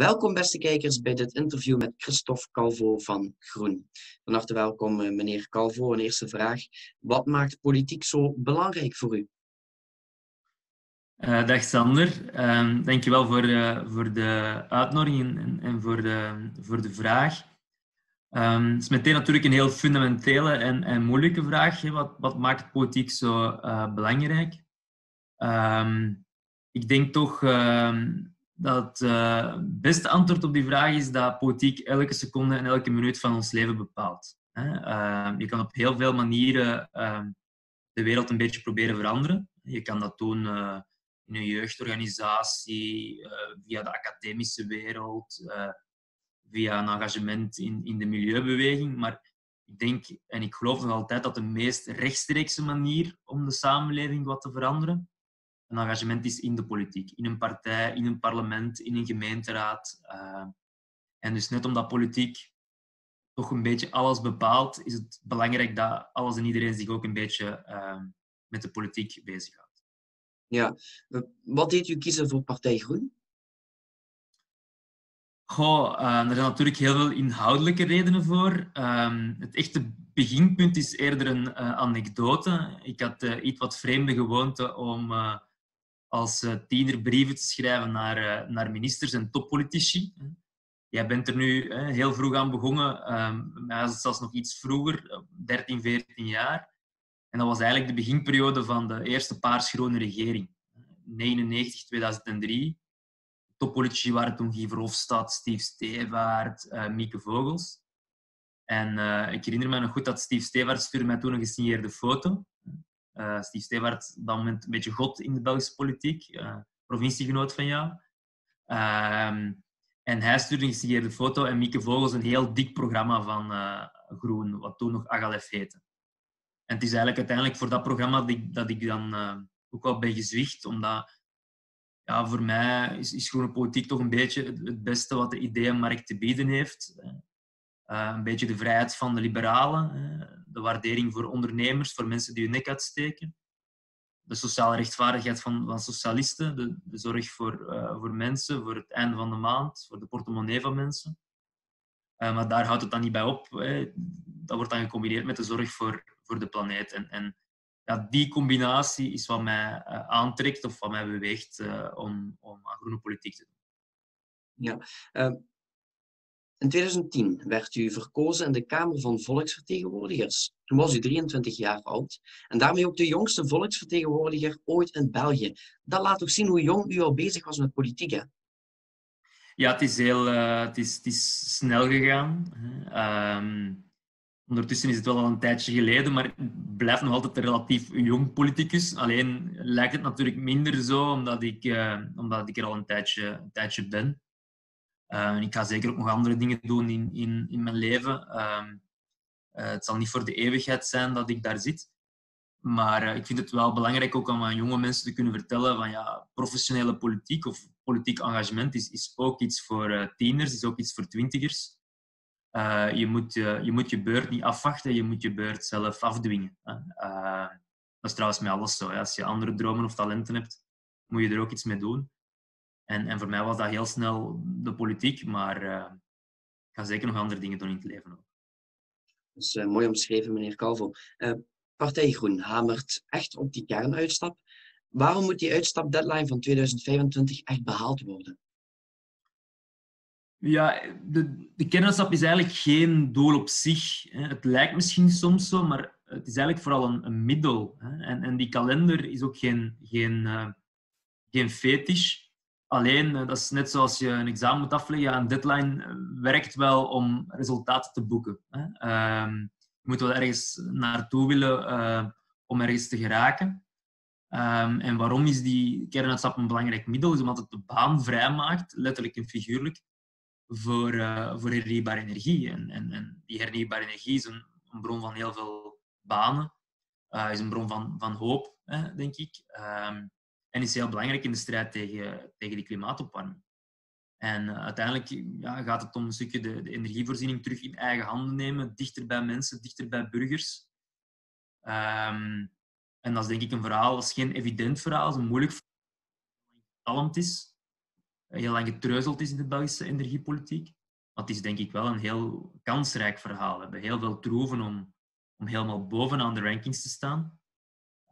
Welkom beste kijkers bij dit interview met Christophe Calvo van Groen. Van harte welkom eh, meneer Calvo. Een eerste vraag. Wat maakt politiek zo belangrijk voor u? Uh, dag Sander, uh, dankjewel voor, uh, voor de uitnodiging en, en, voor, de, voor de vraag. Um, het is meteen natuurlijk een heel fundamentele en, en moeilijke vraag. Hè. Wat, wat maakt politiek zo belangrijk? Um, ik denk toch ehm, dat het uh, beste antwoord op die vraag is dat politiek elke seconde en elke minuut van ons leven bepaalt. je kan op heel veel manieren de wereld een beetje proberen veranderen. Je kan dat doen uh, in een jeugdorganisatie, via de academische wereld, via een engagement in, in de milieubeweging. Maar ik denk en ik geloof nog altijd dat de meest rechtstreekse manier om de samenleving wat te veranderen, een engagement is in de politiek. In een partij, in een parlement, in een gemeenteraad. Uh, en dus net omdat politiek toch een beetje alles bepaalt, is het belangrijk dat alles en iedereen zich ook een beetje uh, met de politiek bezighoudt. Ja, wat deed u kiezen voor Partij Groen? Goh, uh, er zijn natuurlijk heel veel inhoudelijke redenen voor. Uh, het echte beginpunt is eerder een uh, anekdote. Ik had uh, iets wat vreemde gewoonte om als tiener brieven te schrijven naar, naar ministers en toppolitici. Jij bent er nu heel vroeg aan begonnen, um, mij was het zelfs nog iets vroeger, 13, 14 jaar. En dat was eigenlijk de beginperiode van de eerste paarsgroene regering, 99, 2003 toppolitici waren toen Guy Verhofstadt, Steve Stevaart, Mieke Vogels. En uh, ik herinner me nog goed dat Steve Stevaart stuurde mij toen een gesigneerde foto. Uh, Steve Stevaart, op dat moment een beetje god in de Belgische politiek, provinciegenoot van jou. Ehm, en hij stuurde een gesigneerde foto en Mieke Vogels een heel dik programma van Groen, wat toen nog Agalef heette. En het is eigenlijk uiteindelijk voor dat programma dat ik, dan ook wel ben gezwicht, omdat ja, voor mij is, is groene politiek toch een beetje het, beste wat de ideeënmarkt te bieden heeft. Uh, een beetje de vrijheid van de liberalen, uh, de waardering voor ondernemers, voor mensen die hun nek uitsteken. De sociale rechtvaardigheid van, van socialisten, de, de zorg voor, uh, voor mensen, voor het einde van de maand, voor de portemonnee van mensen. maar daar houdt het dan niet bij op. Dat wordt dan gecombineerd met de zorg voor, voor de planeet. En, en ja, die combinatie is wat mij aantrekt of wat mij beweegt om, om aan groene politiek te doen. Ja. In 2010 werd u verkozen in de Kamer van Volksvertegenwoordigers. Toen was u 23 jaar oud en daarmee ook de jongste volksvertegenwoordiger ooit in België. Dat laat ook zien hoe jong u al bezig was met politiek. Hè? Ja, het is, heel, het is, het is snel gegaan. Ehm, Ondertussen is het wel al een tijdje geleden, maar ik blijf nog altijd een relatief jong politicus. Alleen lijkt het natuurlijk minder zo, omdat ik, uh, omdat ik er al een tijdje, een tijdje ben. Uh, ik ga zeker ook nog andere dingen doen in, in, in mijn leven. Uh, het zal niet voor de eeuwigheid zijn dat ik daar zit. Maar ik vind het wel belangrijk ook om aan jonge mensen te kunnen vertellen van ja, professionele politiek of politiek engagement is, is ook iets voor tieners, is ook iets voor twintigers. Je, moet, uh, je moet je beurt niet afwachten, je moet je beurt zelf afdwingen. Uh, dat is trouwens met alles zo. Als je andere dromen of talenten hebt, moet je er ook iets mee doen. En, en voor mij was dat heel snel de politiek, maar ik ga zeker nog andere dingen doen in het leven ook. Dat is mooi omschreven, meneer Calvo. Partij Groen hamert echt op die kernuitstap. Waarom moet die uitstapdeadline van 2025 echt behaald worden? Ja, de, de kennisstap is eigenlijk geen doel op zich. Het lijkt misschien soms zo, maar het is eigenlijk vooral een, een middel. En, en die kalender is ook geen, geen, geen fetish. Alleen, uh, dat is net zoals je een examen moet afleggen. een deadline eh, werkt wel om resultaten te boeken. Hè. Uh, je moet wel ergens naartoe willen uh, om ergens te geraken. Um, en waarom is die kernuitstap een belangrijk middel? Omdat het de baan vrijmaakt, letterlijk en figuurlijk, voor, uh, voor hernieuwbare energie. En, en, die hernieuwbare energie is een, bron van heel veel banen, is een bron van, van hoop, hè, denk ik. Um, en is heel belangrijk in de strijd tegen, tegen die klimaatopwarming. En uh, uiteindelijk ja, gaat het om een stukje de, de, energievoorziening terug in eigen handen nemen, dichter bij mensen, dichter bij burgers. Um, en dat is denk ik een verhaal, dat is geen evident verhaal, dat is een moeilijk verhaal, talent is. heel lang getreuzeld is in de Belgische energiepolitiek. Maar het is denk ik wel een heel kansrijk verhaal. We hebben heel veel troeven om, om helemaal bovenaan de rankings te staan.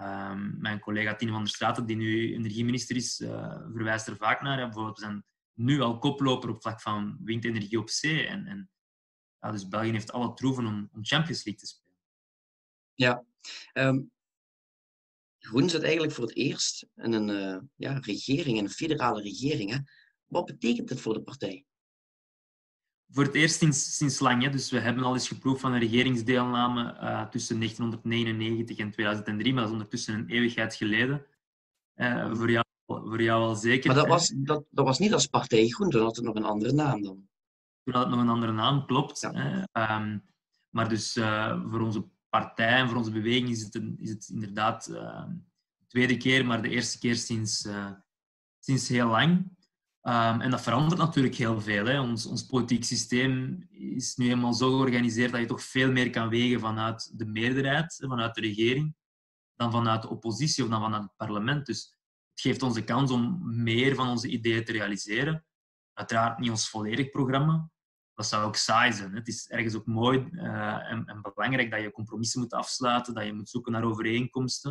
Um, mijn collega Tine van der Straten, die nu energieminister is, uh, verwijst er vaak naar. Bijvoorbeeld, we zijn nu al koploper op vlak van windenergie op zee. En, en ja, dus België heeft alle troeven om, om Champions League te spelen. Ja, um, Groen zit eigenlijk voor het eerst in een uh, ja, regering, een federale regering. Hè? Wat betekent dit voor de partij? Voor het eerst sinds, sinds lang. Hè. Dus we hebben al eens geproefd van een regeringsdeelname uh, tussen 1999 en 2003, maar dat is ondertussen een eeuwigheid geleden. Uh, voor, jou, voor jou al zeker. Maar dat was, dat, dat was niet als Partij Groen, toen had het nog een andere naam dan. Toen had het nog een andere naam, klopt. Ja. Um, maar dus uh, voor onze partij en voor onze beweging is het, een, is het inderdaad de tweede keer, maar de eerste keer sinds, sinds heel lang. Um, en dat verandert natuurlijk heel veel. Hè. Ons, ons politiek systeem is nu eenmaal zo georganiseerd dat je toch veel meer kan wegen vanuit de meerderheid, vanuit de regering, dan vanuit de oppositie of dan vanuit het parlement. Dus het geeft ons de kans om meer van onze ideeën te realiseren. Uiteraard niet ons volledig programma, dat zou ook saai zijn. Het is ergens ook mooi uh, en, en, belangrijk dat je compromissen moet afsluiten, dat je moet zoeken naar overeenkomsten.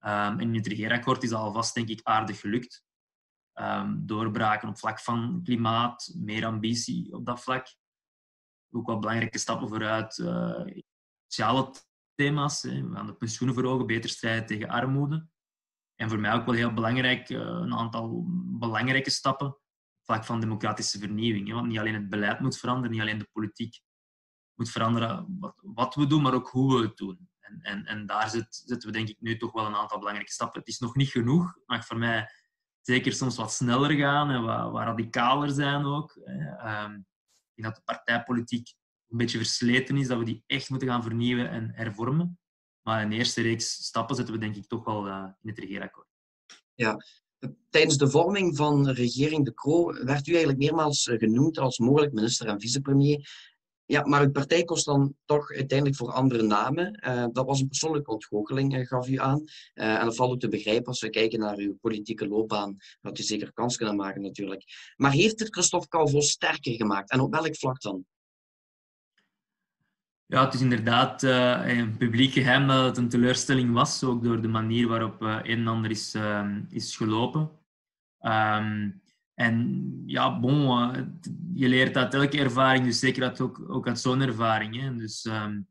Um, en in het regeerakkoord is dat alvast, denk ik, aardig gelukt. Um, doorbraken op vlak van klimaat, meer ambitie op dat vlak. Ook wat belangrijke stappen vooruit. Uh, sociale thema's. Hè. We gaan de pensioenen verhogen, beter strijden tegen armoede. En voor mij ook wel heel belangrijk, uh, een aantal belangrijke stappen vlak van democratische vernieuwing. Hè? Want niet alleen het beleid moet veranderen, niet alleen de politiek moet veranderen wat, wat we doen, maar ook hoe we het doen. En, en, en daar zit, zetten we denk ik nu toch wel een aantal belangrijke stappen. Het is nog niet genoeg. Mag voor mij zeker soms wat sneller gaan en wat, wat radicaler zijn ook. Um, ik denk dat de partijpolitiek een beetje versleten is, dat we die echt moeten gaan vernieuwen en hervormen. Maar een eerste reeks stappen zetten we denk ik toch wel uh, in het regeerakkoord. Ja, Tijdens de vorming van regering De Croo werd u eigenlijk meermaals eh, genoemd als mogelijk minister en vicepremier. Ja, maar uw partij kost dan toch uiteindelijk voor andere namen. Uh, dat was een persoonlijke ontgoocheling, uh, gaf u aan. Uh, en dat valt ook te begrijpen als we kijken naar uw politieke loopbaan. Dat u zeker kans kunnen maken natuurlijk. Maar heeft het Christophe Calvo sterker gemaakt? En op welk vlak dan? Ja, het is inderdaad een publiek geheim dat het een teleurstelling was, ook door de manier waarop een en ander is, uh, is gelopen. Um, en ja, bon, je leert uit elke ervaring, dus zeker uit, ook, ook uit zo'n ervaring. Hè. Dus um,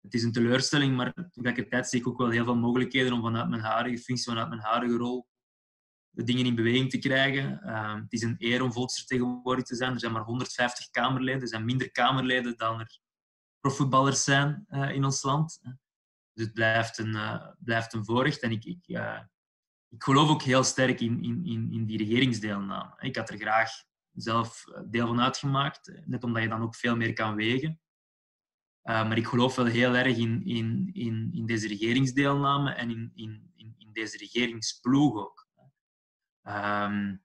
het is een teleurstelling, maar tegelijkertijd zie ik ook wel heel veel mogelijkheden om vanuit mijn huidige functie, vanuit mijn huidige rol, de dingen in beweging te krijgen. Um, het is een eer om volksvertegenwoordiger te zijn. Er zijn maar 150 Kamerleden, er zijn minder Kamerleden dan er profvoetballers zijn uh, in ons land. Dus het blijft een, uh, blijft een voorrecht. En ik, ik, ik geloof ook heel sterk in, in, in, in die regeringsdeelname. Ik had er graag zelf deel van uitgemaakt, net omdat je dan ook veel meer kan wegen. maar ik geloof wel heel erg in, in, in, in deze regeringsdeelname en in, in, in, deze regeringsploeg ook. Um,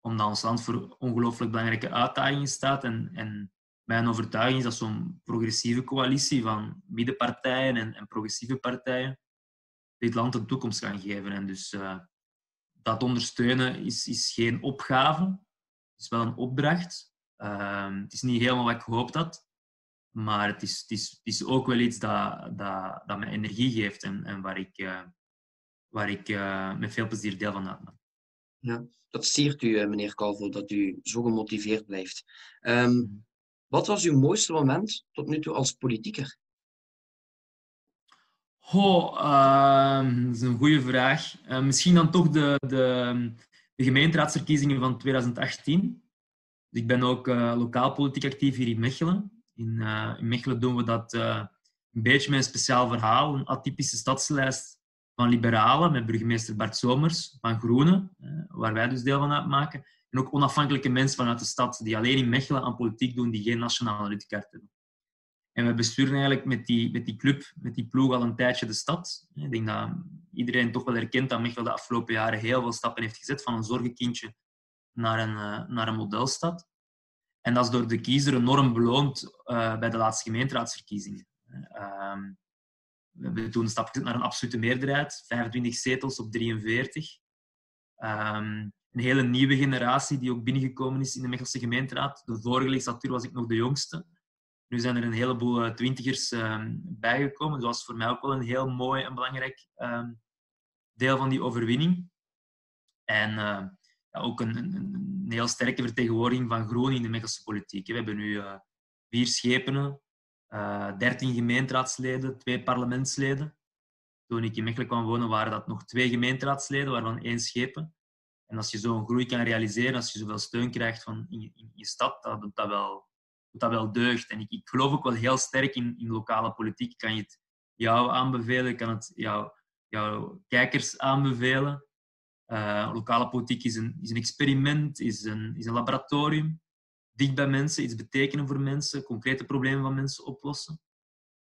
omdat ons land voor ongelooflijk belangrijke uitdagingen staat en, en mijn overtuiging is dat zo'n progressieve coalitie van middenpartijen en, en, progressieve partijen dit land een toekomst kan geven. En dus dat ondersteunen is, is geen opgave, het is wel een opdracht. Uh, het is niet helemaal wat ik gehoopt had, maar het is, het is, het is ook wel iets dat, dat, dat me energie geeft en, en waar ik, uh, waar ik met veel plezier deel van uitmaak. Ja, dat siert u, meneer Calvo, dat u zo gemotiveerd blijft. Um, wat was uw mooiste moment tot nu toe als politieker? Oh, dat is een goede vraag. Uh, misschien dan toch de, de, de, gemeenteraadsverkiezingen van 2018. ik ben ook uh, lokaal politiek actief hier in Mechelen. In, eh, in Mechelen doen we dat een beetje met een speciaal verhaal. Een atypische stadslijst van liberalen met burgemeester Bart Somers van Groenen, waar wij dus deel van uitmaken. En ook onafhankelijke mensen vanuit de stad die alleen in Mechelen aan politiek doen, die geen nationale lidkaart hebben. En we besturen eigenlijk met die, met die club, met die ploeg al een tijdje de stad. Ik denk dat iedereen toch wel herkent dat Mechelen de afgelopen jaren heel veel stappen heeft gezet, van een zorgenkindje naar een, eh, naar een modelstad. En dat is door de kiezer enorm beloond uh, bij de laatste gemeenteraadsverkiezingen. Uh, we hebben toen een stap gezet naar een absolute meerderheid, 25 zetels op 43. Um, een hele nieuwe generatie die ook binnengekomen is in de Mechelse gemeenteraad. De vorige legislatuur was ik nog de jongste. Nu zijn er een heleboel uh, twintigers ehm, bijgekomen. Dat was voor mij ook wel een heel mooi en belangrijk ehm, deel van die overwinning. En uh, ja, ook een, een, een, heel sterke vertegenwoordiging van groen in de Mechelse politiek. We hebben nu uh, vier schepenen, dertien gemeenteraadsleden, twee parlementsleden. Toen ik in Mechelen kwam wonen, waren dat nog twee gemeenteraadsleden, waarvan één schepen. En als je zo'n groei kan realiseren, als je zoveel steun krijgt van in, in je stad, dat doet dat wel, dat wel deugd. En ik, ik geloof ook wel heel sterk in, in lokale politiek. Kan je het jou aanbevelen, kan het jou, jouw kijkers aanbevelen. Uh, lokale politiek is een, is een experiment, is een, is een laboratorium. Dicht bij mensen, iets betekenen voor mensen, concrete problemen van mensen oplossen.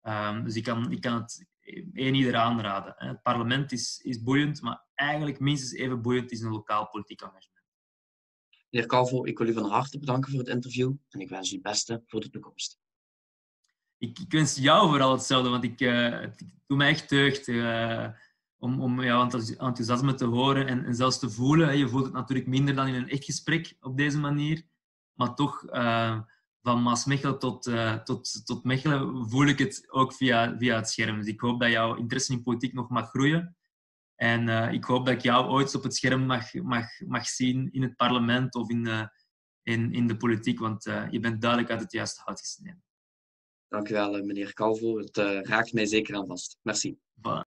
Um, dus ik kan, ik kan het één ieder aanraden. Het parlement is, is boeiend, maar eigenlijk minstens even boeiend is een lokaal politiek engagement. Meneer Calvo, ik wil u van harte bedanken voor het interview en ik wens u het beste voor de toekomst. Ik, ik wens jou vooral hetzelfde, want ik, uh, het doet mij echt deugd uh, om, om jouw enthousiasme te horen en, en, zelfs te voelen. Je voelt het natuurlijk minder dan in een echt gesprek op deze manier, maar toch... Uh, van Maasmechelen tot, tot, tot Mechelen voel ik het ook via, via het scherm. Dus ik hoop dat jouw interesse in politiek nog mag groeien. En uh, ik hoop dat ik jou ooit op het scherm mag, mag, mag zien in het parlement of in, uh, in, in de politiek, want je bent duidelijk uit het juiste hout gesneden. Dank u wel, meneer Calvo. Het raakt mij zeker aan vast. Merci. Voilà.